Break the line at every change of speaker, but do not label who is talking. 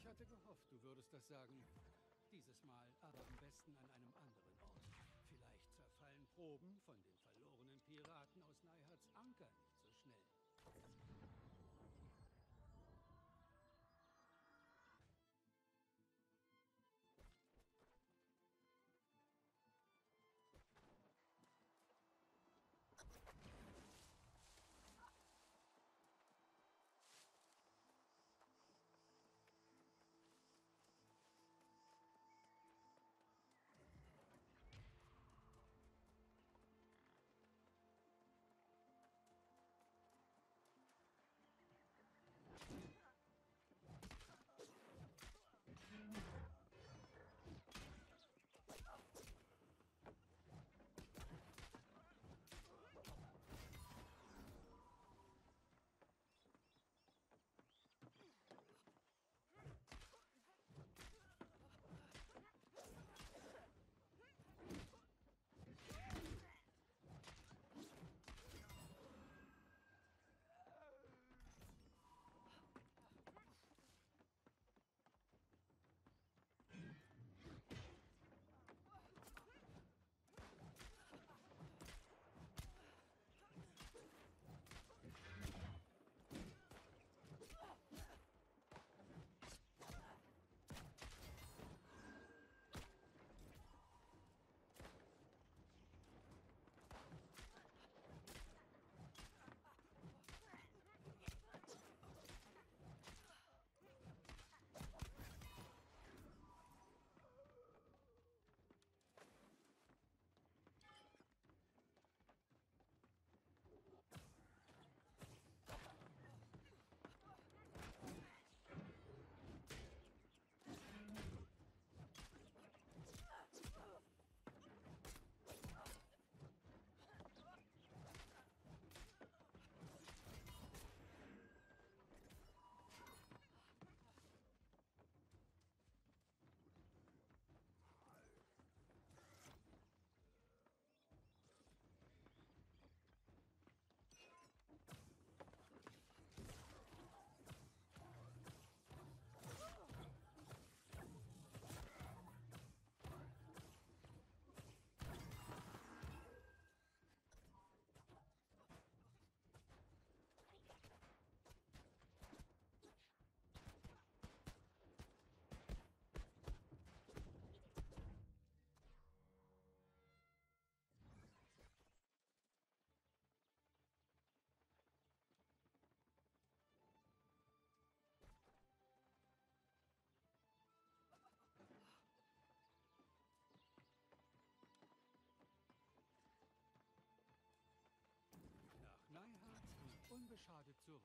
Ich hatte gehofft, du würdest das sagen. Dieses Mal aber am besten an einem anderen Ort. Vielleicht zerfallen Proben von den verlorenen Piraten aus Neihards Anker nicht Unbeschadet zurück.